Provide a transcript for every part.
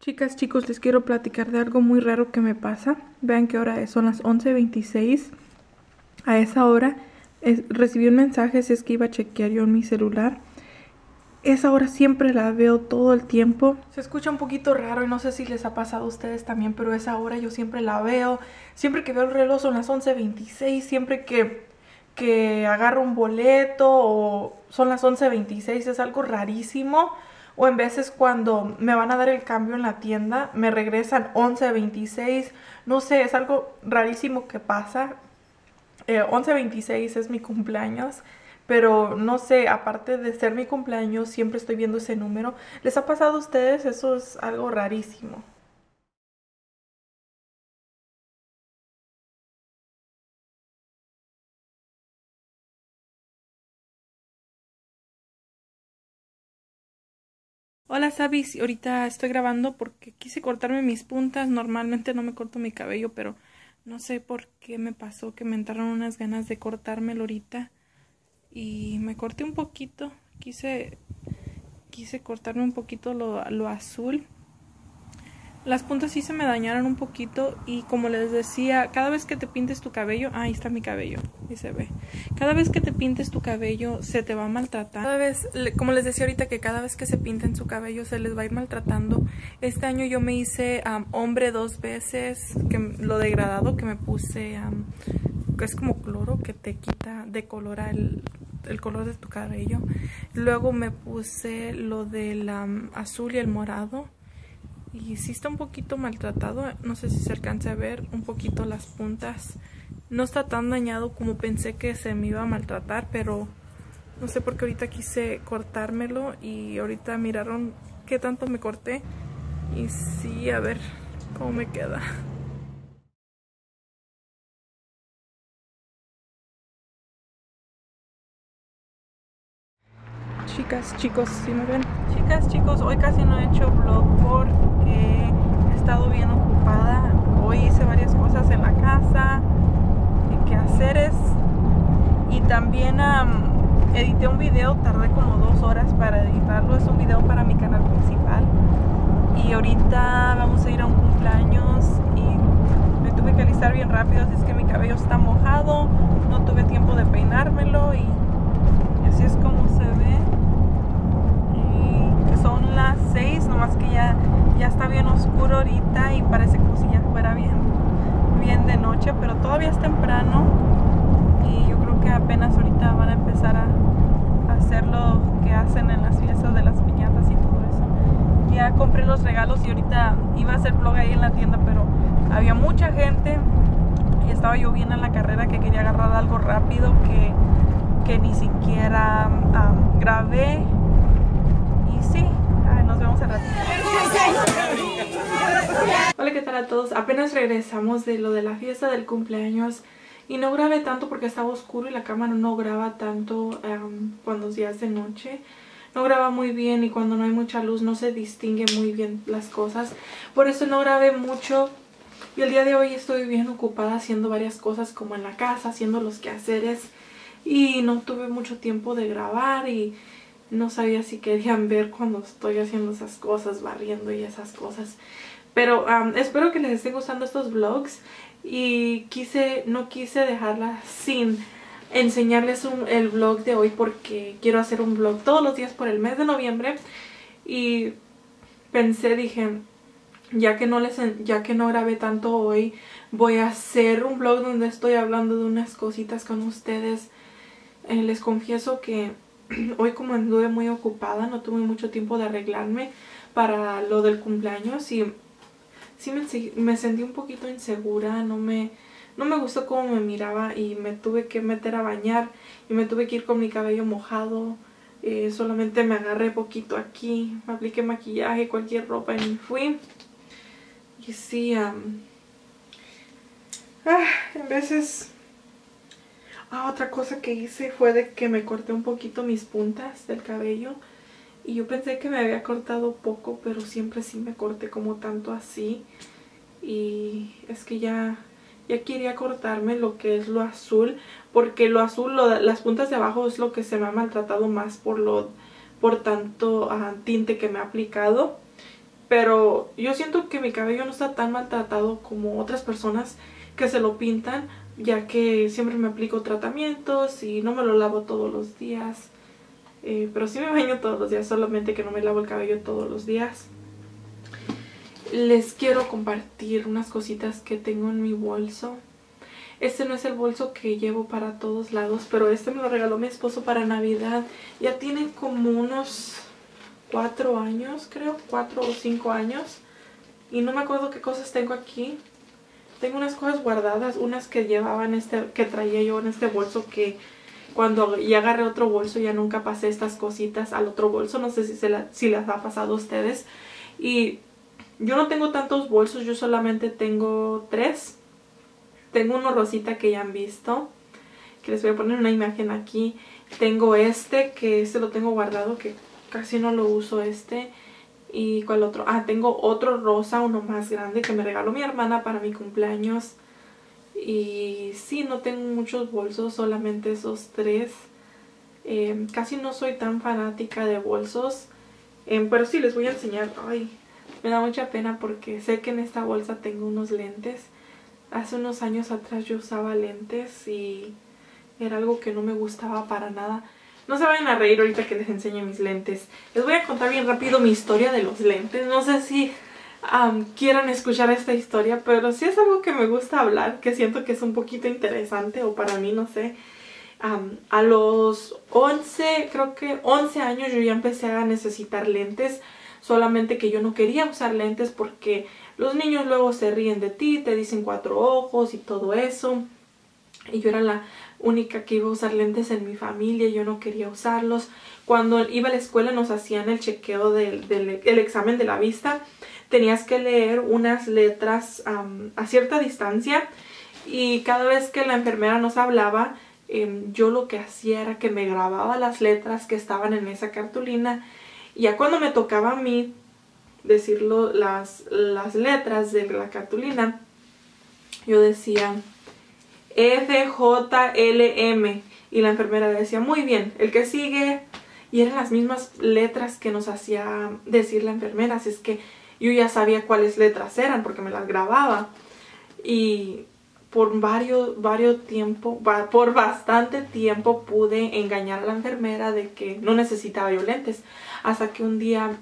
Chicas, chicos, les quiero platicar de algo muy raro que me pasa. Vean qué hora es, son las 11.26. A esa hora recibí un mensaje si es que iba a chequear yo en mi celular. Esa hora siempre la veo todo el tiempo. Se escucha un poquito raro y no sé si les ha pasado a ustedes también, pero esa hora yo siempre la veo. Siempre que veo el reloj son las 11.26, siempre que, que agarro un boleto o son las 11.26 es algo rarísimo. O en veces cuando me van a dar el cambio en la tienda, me regresan 11.26. No sé, es algo rarísimo que pasa. Eh, 11.26 es mi cumpleaños, pero no sé, aparte de ser mi cumpleaños, siempre estoy viendo ese número. ¿Les ha pasado a ustedes? Eso es algo rarísimo. Hola Sabis, ahorita estoy grabando porque quise cortarme mis puntas. Normalmente no me corto mi cabello, pero no sé por qué me pasó que me entraron unas ganas de cortármelo ahorita. Y me corté un poquito. Quise, quise cortarme un poquito lo, lo azul. Las puntas sí se me dañaron un poquito y como les decía, cada vez que te pintes tu cabello, ah, ahí está mi cabello, ahí se ve. Cada vez que te pintes tu cabello se te va a maltratar. Cada vez, como les decía ahorita que cada vez que se pinten su cabello se les va a ir maltratando. Este año yo me hice am, hombre dos veces, que lo degradado que me puse, que es como cloro que te quita, decolora el, el color de tu cabello. Luego me puse lo del am, azul y el morado. Y sí está un poquito maltratado, no sé si se alcanza a ver un poquito las puntas. No está tan dañado como pensé que se me iba a maltratar, pero no sé por qué ahorita quise cortármelo y ahorita miraron qué tanto me corté. Y sí, a ver cómo me queda. Chicas, chicos, ¿sí me ven? Chicas, chicos, hoy casi no he hecho vlog porque he estado bien ocupada. Hoy hice varias cosas en la casa, y quehaceres. Y también am, edité un video, tardé como dos horas para editarlo. Es un video para mi canal principal. Y ahorita vamos a ir a un cumpleaños y me tuve que alistar bien rápido, así es que mi cabello está mojado. No tuve tiempo de peinármelo y así es como se ve que son las 6 nomás que ya ya está bien oscuro ahorita y parece como si ya fuera bien bien de noche pero todavía es temprano y yo creo que apenas ahorita van a empezar a, hacer lo que hacen en las fiestas de las piñatas y todo eso ya compré los regalos y ahorita iba a hacer vlog ahí en la tienda pero había mucha gente y estaba yo bien en la carrera que quería agarrar algo rápido que que ni siquiera am, grabé. Sí, ay, nos vemos al ratito. Hola, ¿qué tal a todos? Apenas regresamos de lo de la fiesta del cumpleaños y no grabé tanto porque estaba oscuro y la cámara no graba tanto am, cuando es días de noche. No graba muy bien y cuando no hay mucha luz no se distingue muy bien las cosas. Por eso no grabé mucho y el día de hoy estoy bien ocupada haciendo varias cosas como en la casa, haciendo los quehaceres y no tuve mucho tiempo de grabar y no sabía si querían ver cuando estoy haciendo esas cosas, barriendo y esas cosas. Pero espero que les esté gustando estos vlogs y quise, no quise dejarla sin enseñarles el vlog de hoy porque quiero hacer un vlog todos los días por el mes de noviembre y pensé, dije, ya que no les ya que no grabé tanto hoy, voy a hacer un vlog donde estoy hablando de unas cositas con ustedes. Eh, les confieso que hoy como anduve muy ocupada, no tuve mucho tiempo de arreglarme para lo del cumpleaños y sí me, me sentí un poquito insegura, no me no me gustó cómo me miraba y me tuve que meter a bañar y me tuve que ir con mi cabello mojado. Eh, solamente me agarré poquito aquí, me apliqué maquillaje, cualquier ropa y me fui. Y sí, am, ah, en veces... Ah, otra cosa que hice fue de que me corté un poquito mis puntas del cabello. Y yo pensé que me había cortado poco, pero siempre sí me corté como tanto así. Y es que ya, ya quería cortarme lo que es lo azul. Porque lo azul, lo- las puntas de abajo es lo que se me ha maltratado más por lo por tanto ah, tinte que me ha aplicado. Pero yo siento que mi cabello no está tan maltratado como otras personas que se lo pintan, ya que siempre me aplico tratamientos y no me lo lavo todos los días. Eh, pero sí me baño todos los días, solamente que no me lavo el cabello todos los días. Les quiero compartir unas cositas que tengo en mi bolso. Este no es el bolso que llevo para todos lados, pero este me lo regaló mi esposo para Navidad. Ya tiene como unos cuatro años, creo, cuatro o cinco años. Y no me acuerdo qué cosas tengo aquí. Tengo unas cosas guardadas, unas que llevaba en este, que traía yo en este bolso que cuando ya agarré otro bolso ya nunca pasé estas cositas al otro bolso. No sé si, se si las ha pasado a ustedes. Y yo no tengo tantos bolsos, yo solamente tengo tres. Tengo uno rosita que ya han visto. Que les voy a poner una imagen aquí. Tengo este, que este lo tengo guardado, que casi no lo uso este. ¿Y cuál otro? Ah, tengo otro rosa, uno más grande que me regaló mi hermana para mi cumpleaños. Y sí, no tengo muchos bolsos, solamente esos tres. Em, casi no soy tan fanática de bolsos. Em, pero sí, les voy a enseñar. Ay, me da mucha pena porque sé que en esta bolsa tengo unos lentes hace unos años atrás yo usaba lentes y era algo que no me gustaba para nada. No se vayan a reír ahorita que les enseñe mis lentes. Les voy a contar bien rápido mi historia de los lentes. No sé si quieran escuchar esta historia, pero sí es algo que me gusta hablar, que siento que es un poquito interesante o para mí, no sé. a los 11, creo que 11 años yo ya empecé a necesitar lentes, solamente que yo no quería usar lentes porque los niños luego se ríen de ti, te dicen cuatro ojos y todo eso. Y yo era la única que iba a usar lentes en mi familia, yo no quería usarlos. Cuando iba a la escuela nos hacían el chequeo del, examen de la vista. Tenías que leer unas letras a cierta distancia y cada vez que la enfermera nos hablaba, em, yo lo que hacía era que me grababa las letras que estaban en esa cartulina. Y ya cuando me tocaba a mí decirlo las, las letras de la cartulina, yo decía F, J, L, M. Y la enfermera decía, muy bien, el que sigue. Y eran las mismas letras que nos hacía decir la enfermera. Así es que yo ya sabía cuáles letras eran porque me las grababa. Y por varios, varios tiempo, por bastante tiempo pude engañar a la enfermera de que no necesitaba yo. Hasta que un día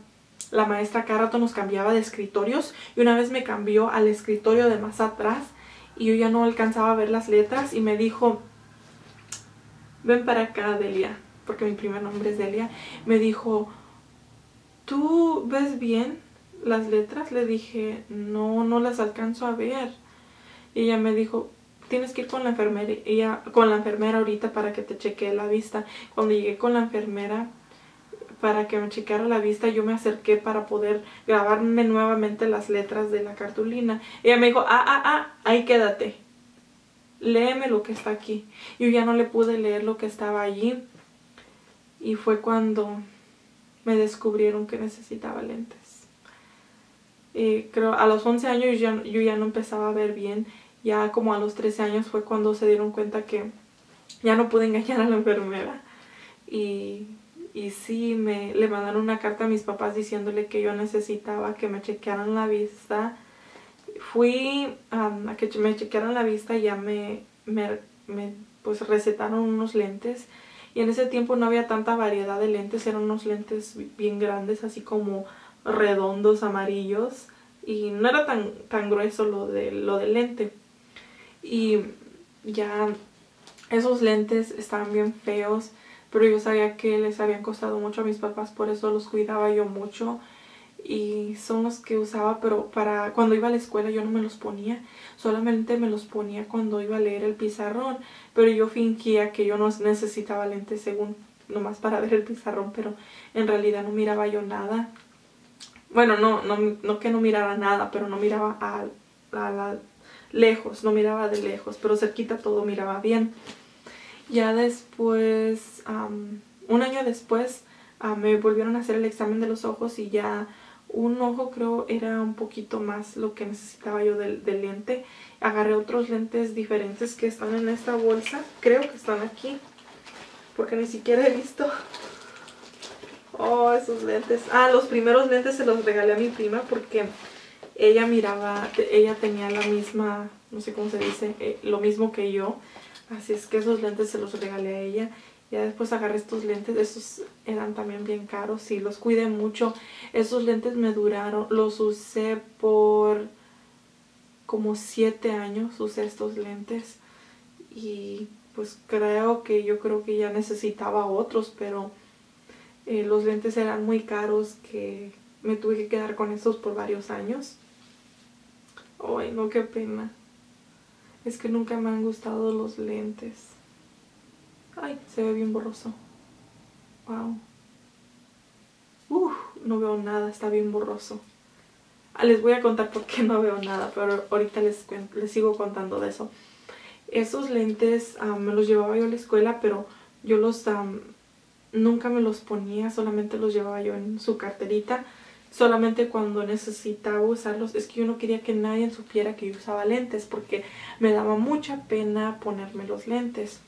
la maestra cada nos cambiaba de escritorios y una vez me cambió al escritorio de más atrás y yo ya no alcanzaba a ver las letras y me dijo, ven para acá Delia, porque mi primer nombre es Delia, me dijo, ¿tú ves bien las letras? Le dije, no, no las alcanzo a ver. Y ella me dijo, tienes que ir con la enfermera, con la enfermera ahorita para que te chequee la vista. Cuando llegué con la enfermera, para que me chequeara la vista, yo me acerqué para poder grabarme nuevamente las letras de la cartulina. Ella me dijo, ah, ah, ah, ahí quédate. Léeme lo que está aquí. Yo ya no le pude leer lo que estaba allí. Y fue cuando me descubrieron que necesitaba lentes. creo a los 11 años yo ya no empezaba a ver bien. Ya como a los 13 años fue cuando se dieron cuenta que ya no pude engañar a la enfermera. Y y sí, me, le mandaron una carta a mis papás diciéndole que yo necesitaba que me chequearan la vista. Fui a que me chequearan la vista y ya me, me, pues recetaron unos lentes. Y en ese tiempo no había tanta variedad de lentes, eran unos lentes bien grandes, así como redondos, amarillos. Y no era tan, tan grueso lo, de, lo del lente. Y ya esos lentes estaban bien feos pero yo sabía que les habían costado mucho a mis papás, por eso los cuidaba yo mucho y son los que usaba, pero para cuando iba a la escuela yo no me los ponía, solamente me los ponía cuando iba a leer el pizarrón, pero yo fingía que yo no necesitaba lentes según nomás para ver el pizarrón, pero en realidad no miraba yo nada. Bueno, no, no, no que no mirara nada, pero no miraba a, a lejos, no miraba de lejos, pero cerquita todo miraba bien. Ya después, un año después, me volvieron a hacer el examen de los ojos y ya un ojo creo era un poquito más lo que necesitaba yo del, lente. Agarré otros lentes diferentes que están en esta bolsa. Creo que están aquí. Porque ni siquiera he visto. Oh, esos lentes. Ah, los primeros lentes se los regalé a mi prima porque ella miraba, ella tenía la misma, no sé cómo se dice, eh, lo mismo que yo. Así es que esos lentes se los regalé a ella. Ya después agarré estos lentes, esos eran también bien caros y los cuidé mucho. Esos lentes me duraron, los usé por como siete años, usé estos lentes. Y pues creo que yo creo que ya necesitaba otros, pero eh, los lentes eran muy caros que me tuve que quedar con estos por varios años. Ay, no, qué pena. Es que nunca me han gustado los lentes. Ay, se ve bien borroso. Wow. Uf, no veo nada, está bien borroso. Ah, les voy a contar por qué no veo nada, pero ahorita les, les sigo contando de eso. Esos lentes me los llevaba yo a la escuela, pero yo los nunca me los ponía, solamente los llevaba yo en su carterita solamente cuando necesitaba usarlos. Es que yo no quería que nadie supiera que yo usaba lentes porque me daba mucha pena ponerme los lentes.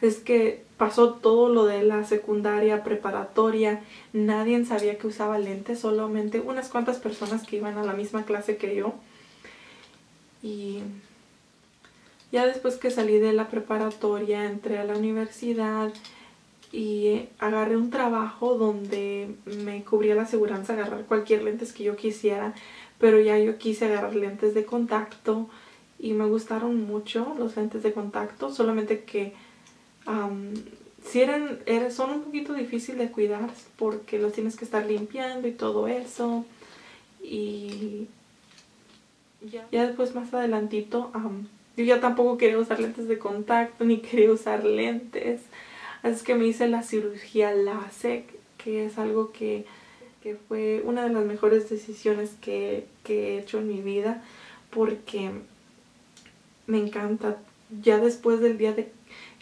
Es que pasó todo lo de la secundaria, preparatoria, nadie sabía que usaba lentes, solamente unas cuantas personas que iban a la misma clase que yo. Y ya después que salí de la preparatoria, entré a la universidad, y agarré un trabajo donde me cubría la aseguranza agarrar cualquier lentes que yo quisiera, pero ya yo quise agarrar lentes de contacto y me gustaron mucho los lentes de contacto, solamente que si eran, son un poquito difícil de cuidar porque los tienes que estar limpiando y todo eso y ya, ya después más adelantito yo ya tampoco quería usar lentes de contacto ni quería usar lentes Así que me hice la cirugía LASIK, que es algo que, fue una de las mejores decisiones que, he hecho en mi vida, porque me encanta. Ya después del día de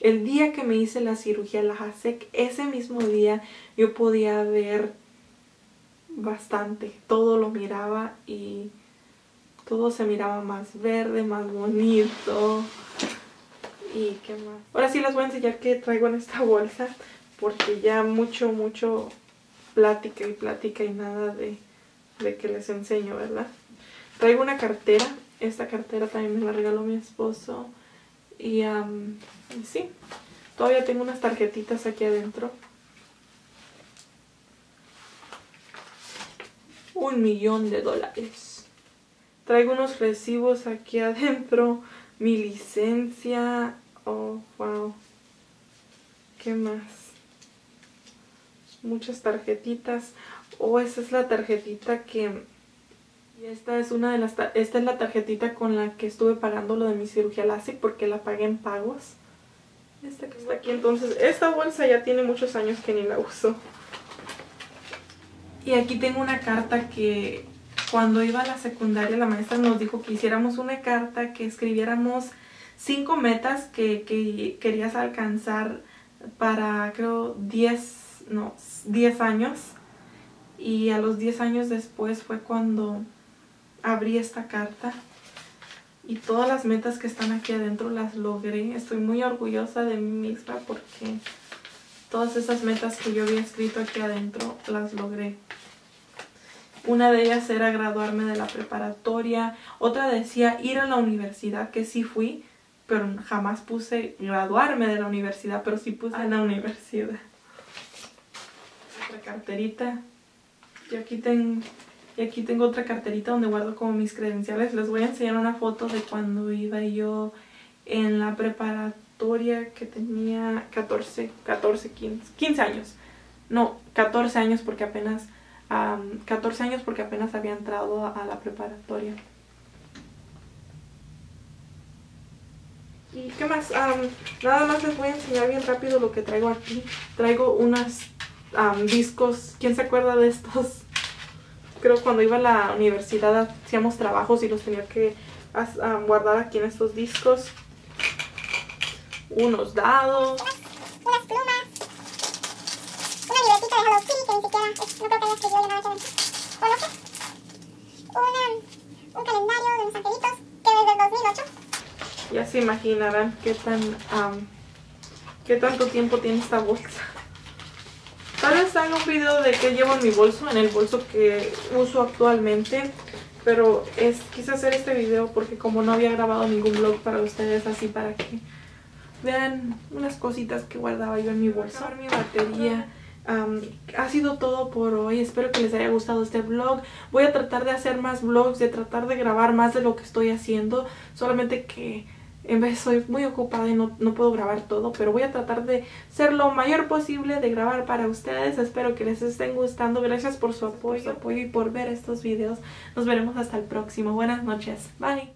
el día que me hice la cirugía LASIK, ese mismo día yo podía ver bastante. Todo lo miraba y todo se miraba más verde, más bonito. ¿Y qué más? Ahora sí les voy a enseñar qué traigo en esta bolsa. Porque ya mucho, mucho plática y plática y nada de, que les enseño, ¿verdad? Traigo una cartera. Esta cartera también me la regaló mi esposo. Y, y sí, todavía tengo unas tarjetitas aquí adentro. Un millón de dólares. Traigo unos recibos aquí adentro. Mi licencia, Oh, wow. ¿Qué más? Muchas tarjetitas. Oh, esa es la tarjetita que... Esta es una de las... Esta es la tarjetita con la que estuve pagando lo de mi cirugía LASIK porque la pagué en pagos. Esta que está aquí. Entonces, esta bolsa ya tiene muchos años que ni la uso. Y aquí tengo una carta que cuando iba a la secundaria la maestra nos dijo que hiciéramos una carta, que escribiéramos cinco metas que, querías alcanzar para creo 10, no, 10 años. Y a los 10 años después fue cuando abrí esta carta. Y todas las metas que están aquí adentro las logré. Estoy muy orgullosa de mí misma porque todas esas metas que yo había escrito aquí adentro las logré. Una de ellas era graduarme de la preparatoria. Otra decía ir a la universidad, que sí fui pero jamás puse graduarme de la universidad, pero sí puse en la universidad. Otra carterita. Y aquí, tengo, y aquí tengo otra carterita donde guardo como mis credenciales. Les voy a enseñar una foto de cuando iba yo en la preparatoria que tenía 14, 14, 15, 15 años. No, 14 años porque apenas, 14 años porque apenas había entrado a la preparatoria. ¿Y qué más? nada más les voy a enseñar bien rápido lo que traigo aquí. Traigo unos discos. ¿Quién se acuerda de estos? Creo cuando iba a la universidad hacíamos trabajos y los tenía que guardar aquí en estos discos. Unos dados. Unas plumas. Una libretita de ni siquiera, un calendario de unos angelitos que es del 2008. Ya se imaginarán qué tan qué tanto tiempo tiene esta bolsa. Tal vez haga un video de qué llevo en mi bolso, en el bolso que uso actualmente. Pero es quise hacer este video porque como no había grabado ningún vlog para ustedes, así para que vean unas cositas que guardaba yo en mi bolso. mi batería. ha sido todo por hoy, espero que les haya gustado este vlog. Voy a tratar de hacer más vlogs, de tratar de grabar más de lo que estoy haciendo. Solamente que en vez soy muy ocupada y no, no, puedo grabar todo, pero voy a tratar de ser lo mayor posible de grabar para ustedes. Espero que les estén gustando. Gracias por su apoyo, apoyo y por ver estos videos. Nos veremos hasta el próximo. Buenas noches. Bye.